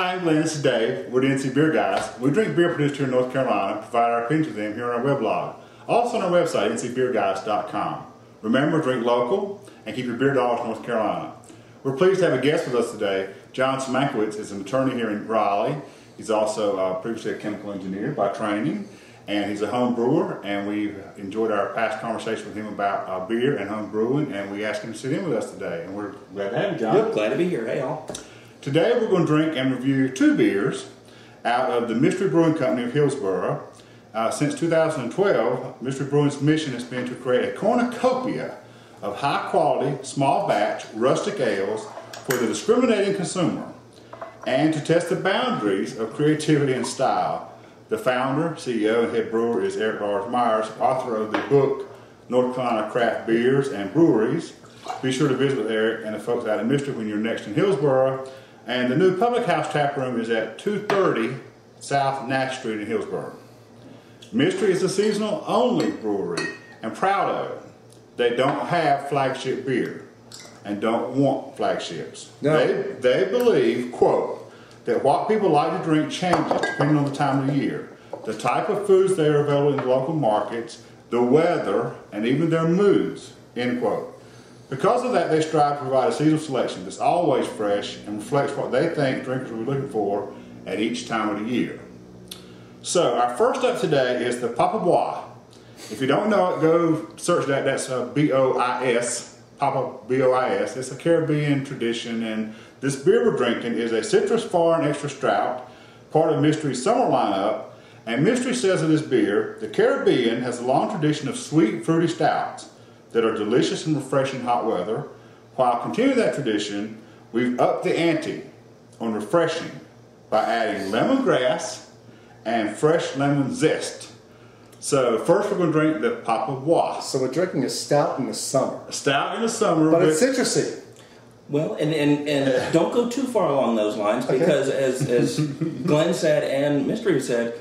Hi, I'm Glenn. This is Dave. We're the NC Beer Guys. We drink beer produced here in North Carolina, provide our opinions with them here on our weblog. Also on our website, ncbeerguys.com. Remember, drink local and keep your beer dollars in North Carolina. We're pleased to have a guest with us today. John Smankowitz is an attorney here in Raleigh. He's also uh, previously a chemical engineer by training, and he's a home brewer. And we've enjoyed our past conversation with him about uh, beer and home brewing, and we asked him to sit in with us today. And we're glad to have you, John. Yep, glad to be here. Hey, all. Today we're going to drink and review two beers out of the Mystery Brewing Company of Hillsborough. Uh, since 2012, Mystery Brewing's mission has been to create a cornucopia of high quality, small batch, rustic ales for the discriminating consumer and to test the boundaries of creativity and style. The founder, CEO, and head brewer is Erik Lars Myers, author of the book North Carolina Craft Beers and Breweries. Be sure to visit with Eric and the folks out in Mystery when you're next in Hillsborough and the new Public House tap room is at 230 South Nash Street in Hillsborough. Mystery is a seasonal only brewery and proud of it. They don't have flagship beer and don't want flagships. No. They, they believe, quote, that what people like to drink changes depending on the time of the year, the type of foods they are available in the local markets, the weather, and even their moods, end quote. Because of that, they strive to provide a seasonal selection that's always fresh and reflects what they think drinkers will be looking for at each time of the year. So, our first up today is the Papa Bois. If you don't know it, go search that. That's uh, B O I S, Papa B O I S. It's a Caribbean tradition, and this beer we're drinking is a citrus foreign extra stout, part of Mystery's summer lineup. And Mystery says of this beer, the Caribbean has a long tradition of sweet, fruity stouts that are delicious and refreshing hot weather. While continuing that tradition, we've upped the ante on refreshing by adding lemongrass and fresh lemon zest. So first we're going to drink the Papa Bois. So we're drinking a stout in the summer, A stout in the summer, but it's citrusy. Well, and, and, and don't go too far along those lines because, as, as Glenn said and Mystery said,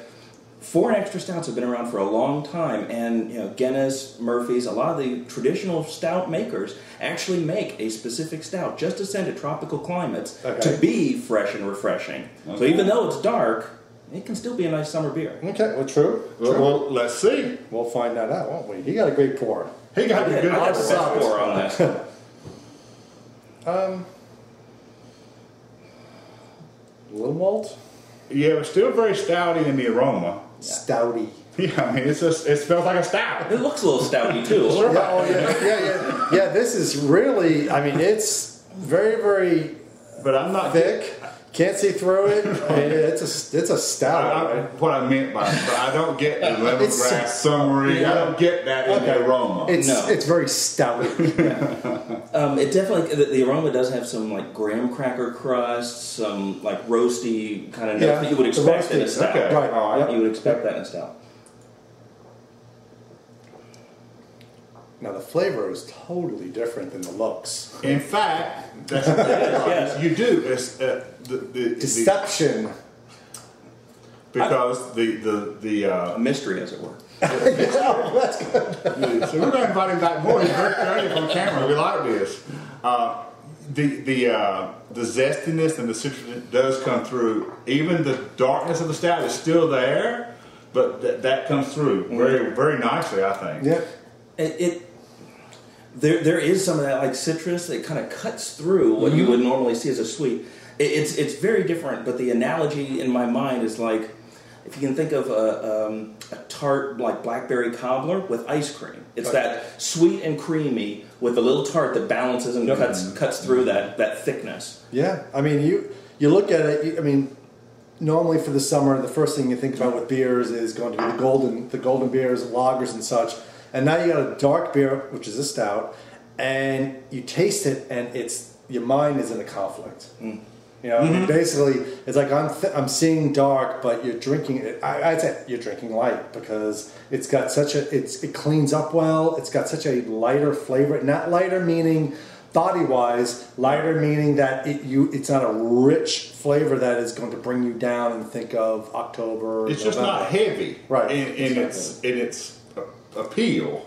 foreign extra stouts have been around for a long time. And, you know, Guinness, Murphy's, a lot of the traditional stout makers actually make a specific stout just to send to tropical climates Okay. to be fresh and refreshing. So even though it's dark, it can still be a nice summer beer. Okay, well, true. well, true. well, let's see. We'll find that out, won't we? He got a great pour. He got the I good got the best pour on that. Um, a little malt, Yeah, it's still very stouty in the aroma. Stouty. Yeah, I mean, it's just, it smells like a stout. It looks a little stouty too. Yeah, oh, yeah, yeah, yeah, yeah. This is really. I mean, it's very, very But I'm not thick. Can't see through it. It's a it's a stout. I, right? what I meant by it, but I don't get the It's- lemongrass summery. I don't get that in the aroma. It's No. it's very stouty. Um, it definitely the, the aroma does have some like graham cracker crust, some like roasty kind of notes Yeah, that you would the expect in a stout. okay. Right. All right. Yep. You would expect that in a stout. Now the flavor is totally different than the looks. In fact, that's yes. you do. It's uh, the, the, the Deception. because the the the. Uh, A mystery, as it were. That's good. so we're going to invite him back more. He's very creative on camera. We like this. Uh, the the uh, the zestiness and the citrus does come through. Even the darkness of the stout is still there, but th- that comes through very very nicely. I think. Yeah. It, it there there is some of that like citrus that kind of cuts through what you would normally see as a sweet. It, it's it's very different, but the analogy in my mind is like if you can think of a, um, a tart like blackberry cobbler with ice cream. It's that sweet and creamy with a little tart that balances and cuts cuts through that that thickness. Yeah. I mean, you you look at it. You, I mean, normally for the summer, the first thing you think about with beers is going to be the golden the golden beers, lagers, and such. And now you got a dark beer, which is a stout, and you taste it, and it's your mind is in a conflict. Mm. You know, I mean, mm-hmm. basically, it's like I'm th- I'm seeing dark, but you're drinking it. I, I'd say you're drinking light because it's got such a it's it cleans up well. It's got such a lighter flavor. Not lighter meaning body wise, lighter meaning that it you it's not a rich flavor that is going to bring you down and think of October. It's just not heavy, Right, In, in its in its appeal.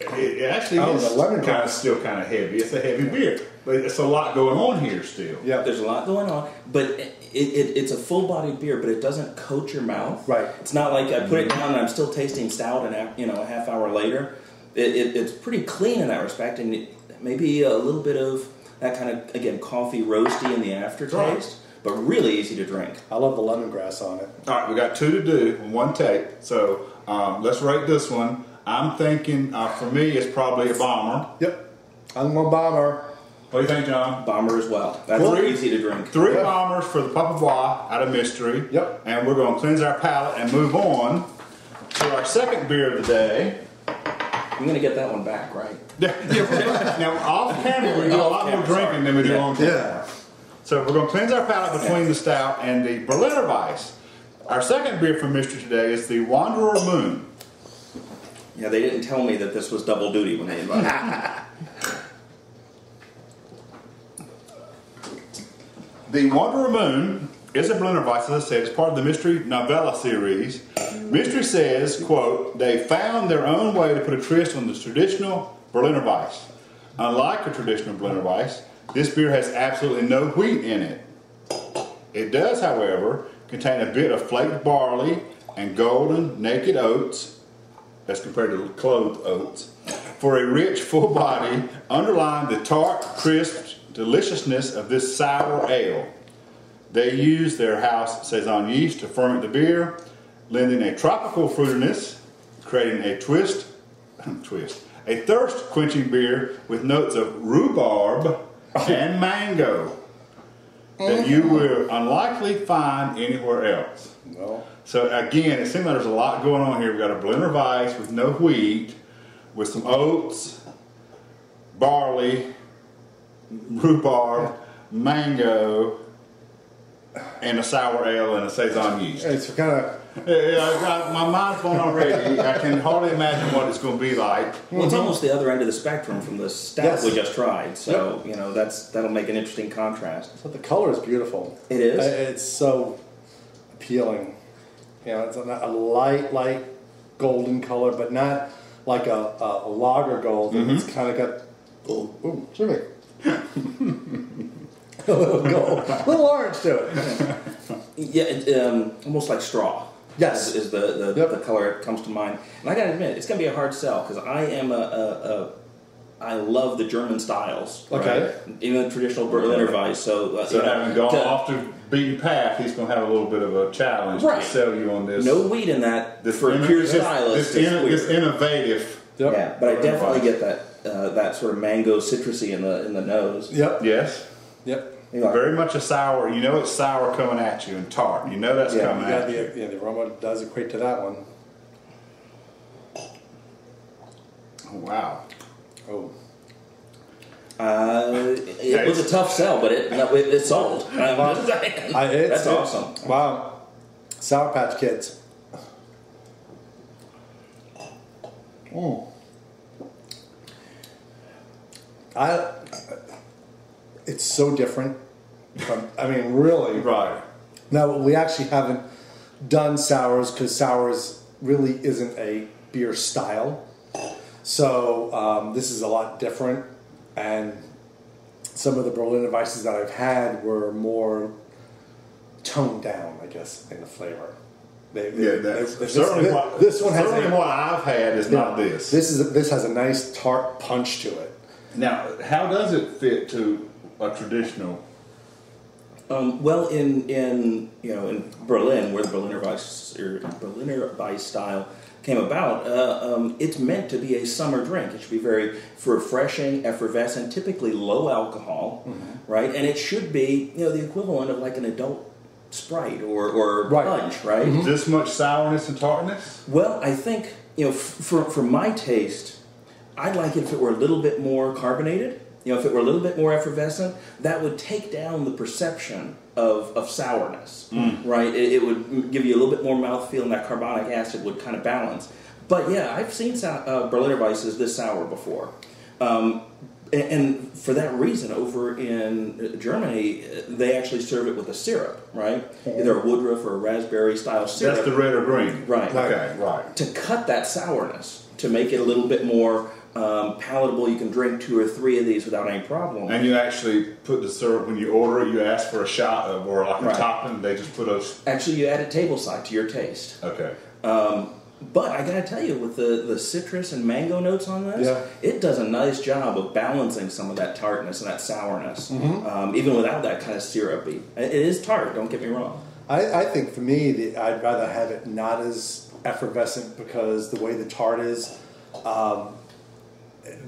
It, it actually Oh, is the lemon kind of still kind of heavy. It's a heavy beer. but it's a lot going on here still. Yeah. There's a lot going on, but it, it, it's a full bodied beer, but it doesn't coat your mouth. Right. It's not like I put it mm-hmm. down and I'm still tasting stout and a- you know a half hour later. It, it, it's pretty clean in that respect, and maybe a little bit of that kind of again coffee roasty in the aftertaste, Right. But really easy to drink. I love the lemongrass on it. All right, we got two to do in one take. So um, let's rate this one. I'm thinking uh, for me, it's probably a bomber. Yep. I'm going bomber. What do you think, John? Bomber as well. That's Three. easy to drink. Three Yeah. bombers for the Papa Bois out of Mystery. Yep. And we're going to cleanse our palate and move on to our second beer of the day. I'm gonna get that one back, right? now, off camera, we do a lot more Off camera, drinking than we do sorry. on camera. Yeah. So we're going to cleanse our palate between the stout and the Berliner Weiss. Our second beer from Mystery today is the Wanderer Moon. Yeah, they didn't tell me that this was double duty when they invited me. The Wanderer Moon is a Berliner Weiss, as I said, it's part of the Mystery Novella series. Mystery says, quote, they found their own way to put a twist on the traditional Berliner Weiss. Unlike a traditional Berliner Weiss, this beer has absolutely no wheat in it. It does, however, contain a bit of flaked barley and golden naked oats, as compared to clothed oats, for a rich, full body, underlying the tart, crisp deliciousness of this sour ale. They use their house saison yeast to ferment the beer, lending a tropical fruitiness, creating a twist, twist, a thirst quenching beer with notes of rhubarb and mango that you mm-hmm. will unlikely find anywhere else. No. So again, it seems like there's a lot going on here. We've got a Berliner Weiss with no wheat, with some oats, barley, rhubarb, mango, and a sour ale and a saison yeast. It's kind of Yeah, I got my mind's blown already. I can hardly imagine what it's going to be like. Well, it's almost the other end of the spectrum from the stout Yes. we just tried. So you know that's that'll make an interesting contrast. but the color is beautiful. It is? It's so appealing. You know, it's a, a light, light golden color, but not like a, a, a lager gold. It's kind of got oh, ooh, Jimmy. a little gold, a little orange to it. Yeah, it, um, almost like straw. Yes. is, is the the, Yep. the color that comes to mind. And I gotta admit, it's gonna be a hard sell because I am a, a, a I love the German styles. Okay. right? Even the traditional Berliner Weiss. So, uh, So you know, having gone to- off the beaten path, he's going to have a little bit of a challenge Right. to sell you on this. no weed in that this for inno- pure this, stylist. this, it's inno- this innovative. Yep. Yeah, but I definitely Weiss. get that uh, that sort of mango citrusy in the in the nose. Yep. Yes. Yep. You know, Very much a sour. You know it's sour coming at you and tart. You know that's Yeah, coming Yeah, at you. the, yeah, the aroma does equate to that one. Oh, wow. Oh. Uh, it Yeah, was a tough sell, but it it, it sold. I'm just saying. I, it's, That's it's- awesome. Wow. Sour Patch Kids. Mm. I. It's so different. From, I mean, really. Right. Now we actually haven't done sours because sours really isn't a beer style. So um, this is a lot different, and some of the Berlin Weisses that I've had were more toned down, I guess, in the flavor. They, they- Yeah, that's they- this, certainly this- what this one has certainly a, what I've had is not this. This is this has a nice tart punch to it. Now, how does it fit to a traditional? Um, well, in in you know in Berlin, where the Berliner Weiss or Berliner Weiss style came about, uh, um, it's meant to be a summer drink. It should be very refreshing, effervescent, typically low alcohol, Mm-hmm. right? And it should be you know the equivalent of like an adult Sprite or or Right. punch, right? This much sourness and tartness? Well, I think you know, f- for for my taste, I'd like it if it were a little bit more carbonated. You know, if it were a little bit more effervescent, that would take down the perception of, of sourness, right? It, it would give you a little bit more mouthfeel, and that carbonic acid would kind of balance. But yeah, I've seen uh, Berliner Weisses this sour before. Um, and, and for that reason, over in uh, Germany, uh, they actually serve it with a syrup, right? Either a Woodruff or a raspberry style syrup That's the red or green. Right. Okay, right. to cut that sourness to make it a little bit more um, palatable. You can drink two or three of these without any problem. And you actually put the syrup when you order it. You ask for a shot of or like a Right. topping. They just put a Actually, you add it tableside to your taste. okay. Um, but I gotta tell you, with the, the citrus and mango notes on this, Yeah. it does a nice job of balancing some of that tartness and that sourness, um, even without that kind of syrupy. It it is tart, don't get me wrong. I, I think for me, the, I'd rather have it not as effervescent because the way the tart is, um,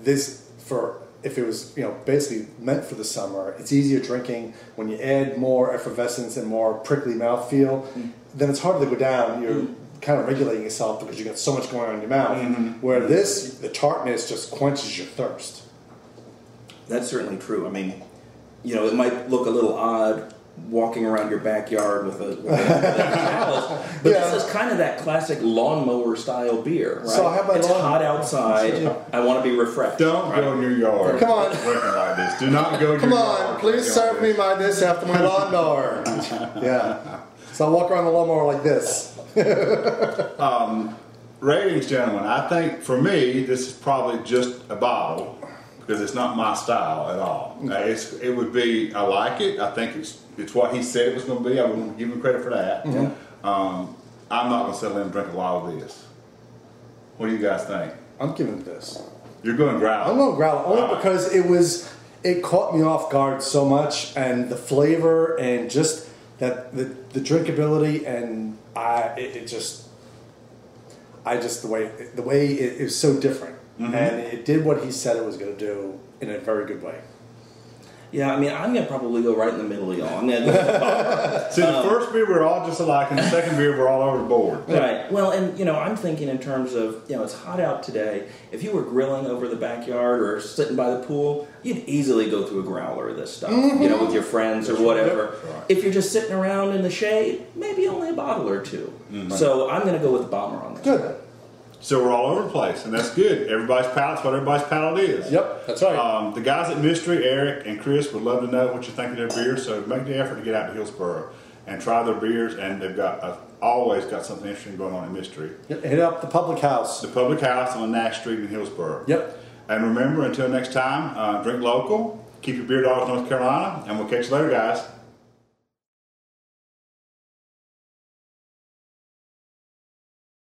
this for if it was you know basically meant for the summer, it's easier drinking when you add more effervescence and more prickly mouthfeel. Mm. Then it's harder to go down. You're mm. kind of regulating yourself because you got so much going on in your mouth. Mm-hmm. Where this, the tartness just quenches your thirst. That's certainly true. I mean, you know, it might look a little odd walking around your backyard with a, with a, chalice, but Yeah. this is kind of that classic lawnmower style beer, right? So how about it's lawn- hot outside. I want to be refreshed. Don't right? go in your yard. Come on. drinking like this. Do not go. in Come your on, yard please serve me this. my this after my lawnmower. yeah. So I walk around the lawnmower like this. Um, Ratings, gentlemen. I think for me, this is probably just a bottle because it's not my style at all. Uh, it's, it would be. I like it. I think it's it's what he said it was going to be. I would give him credit for that. Um, I'm not going to settle in and drink a lot of this. What do you guys think? I'm giving this. You're going to growl. I'm gonna growl only because it was it caught me off guard so much, and the flavor and just that the the drinkability and I it, it just I just the way the way it, it was so different, Mm-hmm. and it did what he said it was going to do in a very good way. Yeah, I mean, I'm gonna probably go right in the middle of y'all. I'm gonna go See, the um, first beer we're all just alike, and the second beer we're all over the board. Right. Well, and you know, I'm thinking in terms of you know, it's hot out today. If you were grilling over the backyard or sitting by the pool, you'd easily go through a growler of this stuff. Mm-hmm. You know, with your friends or whatever. Right. If you're just sitting around in the shade, maybe only a bottle or 2 mm-hmm. So I'm going to go with bomber on this. Good. So we're all over the place, and that's good. Everybody's palate's what everybody's palate is. Yep, that's right. Um, the guys at Mystery, Erik and Chris, would love to know what you think of their beers. So make the effort to get out to Hillsborough and try their beers. And they've got uh, always got something interesting going on in Mystery. Hit up the public house. The Public House on Nash Street in Hillsborough. Yep. And remember, until next time, uh, drink local, keep your beer dogs North Carolina, and we'll catch you later, guys.